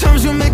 times you make